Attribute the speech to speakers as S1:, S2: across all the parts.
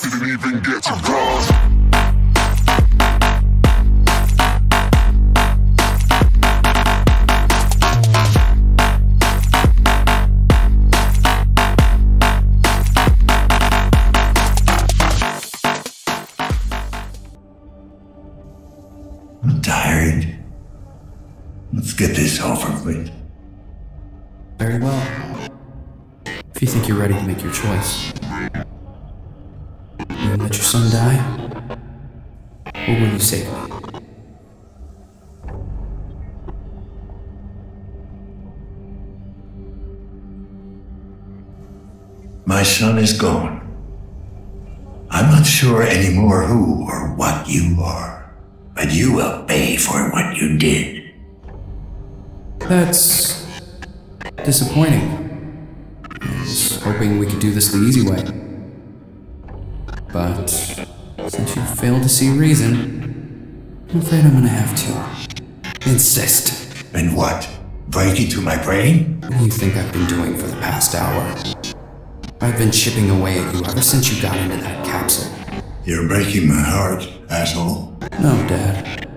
S1: buzz. Didn't even get to cross.
S2: I'm tired. Let's get this over with.
S3: Very well. If you think you're ready to make your choice, will you let your son die? Or will you save me?
S2: My son is gone. I'm not sure anymore who or what you are, but you will pay for what you did.
S3: That's disappointing. I was hoping we could do this the easy way. But since you failed to see reason, I'm afraid I'm gonna have to insist.
S2: And what? Break into my brain?
S3: What do you think I've been doing for the past hour? I've been chipping away at you ever since you got into that capsule.
S2: You're breaking my heart, asshole.
S3: No, Dad.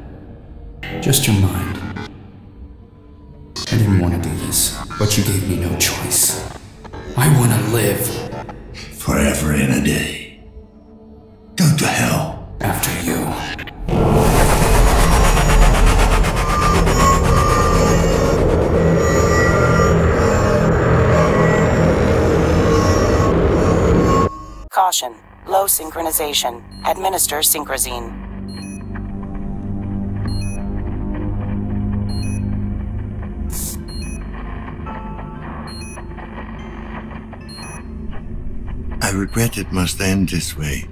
S3: Just your mind. I didn't want to do this, but you gave me no choice. I want to live
S2: Forever in a day. Go to hell.
S3: after you.
S4: Caution. Low synchronization. Administer synchrozine.
S2: I regret it must end this way.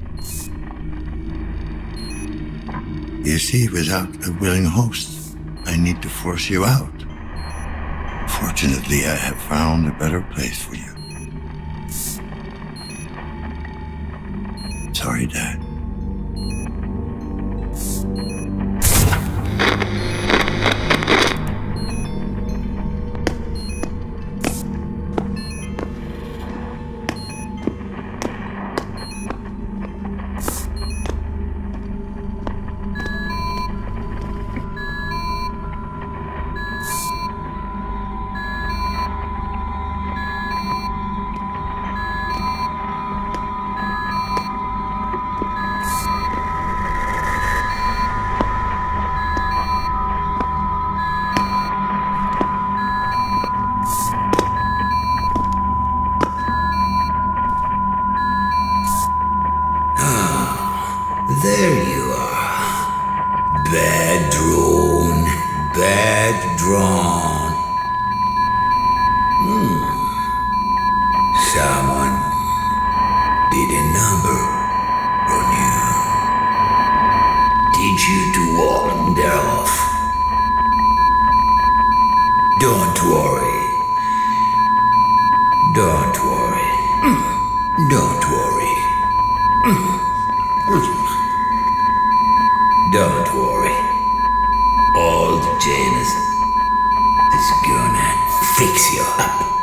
S2: You see, without a willing host, I need to force you out. Fortunately, I have found a better place for you. Sorry, Dad.
S5: Don't worry. Don't worry. Don't worry. Don't worry. Old Janus is gonna fix you up.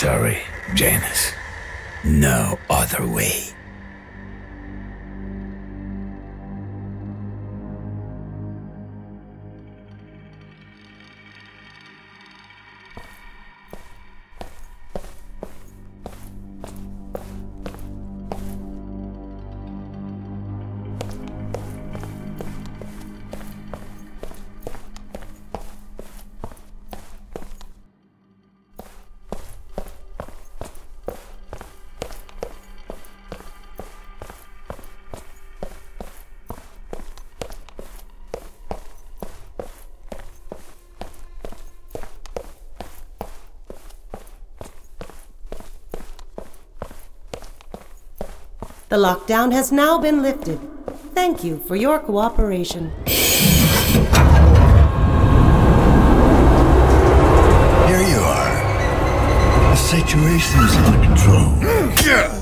S5: Sorry, Janus. No other way.
S6: The lockdown has now been lifted. Thank you for your cooperation.
S2: Here you are. The situation is under control.